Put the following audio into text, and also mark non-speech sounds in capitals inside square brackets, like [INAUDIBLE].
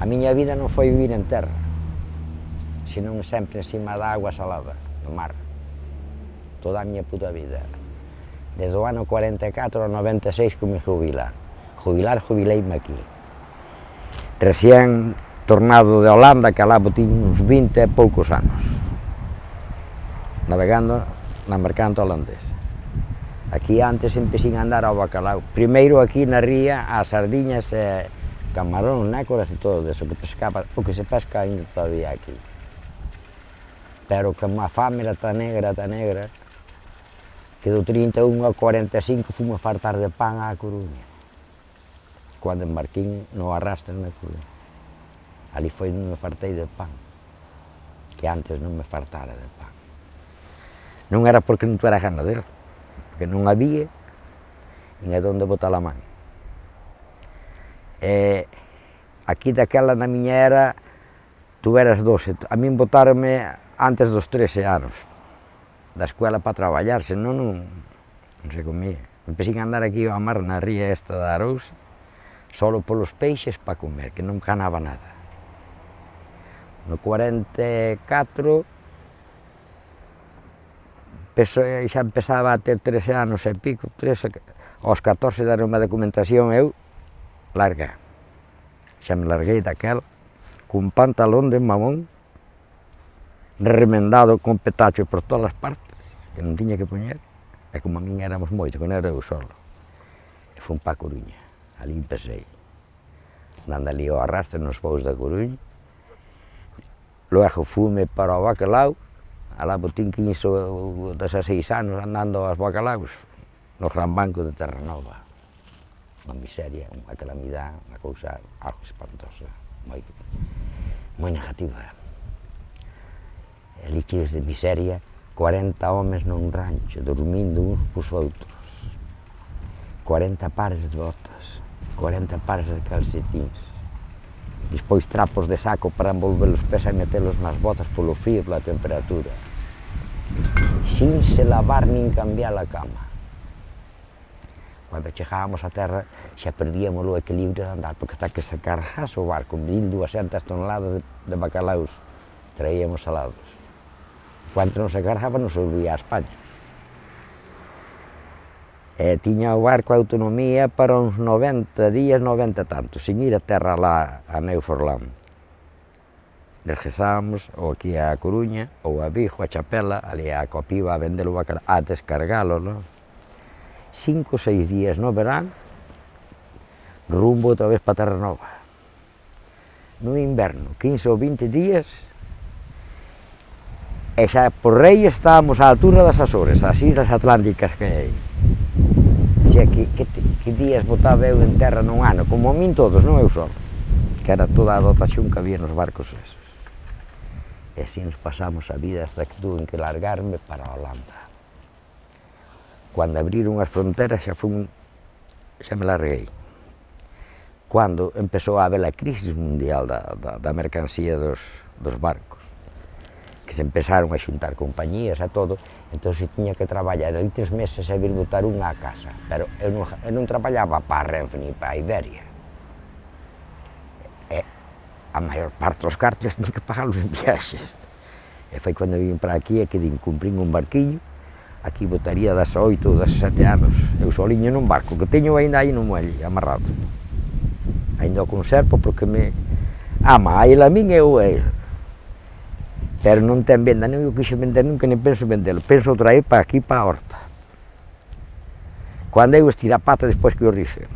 A miña vida non foi vivir en terra, senón sempre encima da agua salada, do mar. Toda a miña puta vida. Desde o ano 44 ao 96 que me jubilar. Jubilar, jubileime aquí. Recién tornado de Holanda, que alá botín uns 20 e poucos anos. Navegando na mercante holandés. Aquí antes empecín a andar ao bacalao. Primeiro aquí na ría, as sardiñas e... Eh, camarón, nécoras e todo eso que pescaba, o que se pesca ainda todavía aquí. Pero que a fame era tan negra, tan negra, que do 31 ao 45 fumo fartar de pan á Coruña. Cando embarquín no arrastran na Coruña. Ali foi onde me fartei de pan, que antes non me fartara de pan. Non era porque non tuera gana dele, porque non había nin a donde botar a man eh, aquí daquela na miña era tu eras 12, a min botarme antes dos 13 anos da escuela para traballar, senón non, non se comía. Empecé a andar aquí ao mar na ría esta da Arousa, solo polos peixes para comer, que non ganaba nada. No 44 peso, xa empezaba a ter 13 anos e pico, 13, aos 14 daron a documentación eu, larga. Xa me larguei daquela, cun pantalón de mamón, remendado con petacho por todas as partes, que non tiña que poñer, e como a min éramos moitos, que non era eu solo. E fun pa Coruña, ali empecéi. Andando ali ao arrastre nos pous da Coruña, Luego fume para o bacalao, alá botín 15 ou 16 anos andando aos bacalaos, no Gran Banco de Terranova unha miseria, unha calamidade, unha cousa algo espantosa, moi, moi negativa. Ali que de miseria, 40 homes nun rancho, dormindo uns cos outros. 40 pares de botas, 40 pares de calcetins. Despois trapos de saco para envolver os pés e metelos nas botas polo frío, pola temperatura. Sin se lavar nin cambiar a cama. Cando chegábamos a terra xa perdíamos o equilibrio de andar, porque hasta que se cargase o barco, 1.200 toneladas de, de bacalaos, traíamos salados. Cando non se cargaba, non subía a España. E tiña o barco autonomía para uns 90 días, 90 tantos, sin ir a terra lá a Neuforlán. Regresábamos ou aquí a Coruña, ou a Vigo, a Chapela, ali a Copiva a vender o bacalao, a descargalo, non? cinco o seis días no verán, rumbo outra vez para Terranova. No inverno, 15 ou 20 días, e xa por rei estábamos á altura das Azores, as Islas Atlánticas que hai. Xa que, que, que días botaba eu en terra nun ano, como a min todos, non eu só, que era toda a dotación que había nos barcos esos. E así nos pasamos a vida hasta que tuve que largarme para Holanda. Cando abriron as fronteras xa fun, xa me larguei. Cando empezou a haber a crisis mundial da, da, da mercancía dos, dos barcos, que se empezaron a xuntar compañías a todo, entón se tiña que traballar ali tres meses e vir botar unha a casa, pero eu non, eu non traballaba para Renfe ni para Iberia. E a maior parte dos cartos [LAUGHS] tiña que pagarlos en viaxes. E foi cando vim para aquí e que din, cumprín un barquillo aquí botaría das 8 ou das 7 anos, eu soliño nun barco, que teño ainda aí no muelle, amarrado. Ainda o conservo porque me ama, a ele a min e eu a ele. Pero non ten venda, non eu quixo vender nunca, nem penso vendelo, penso traer para aquí, para a horta. Cando eu estira a pata, despois que o rife.